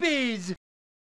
babies!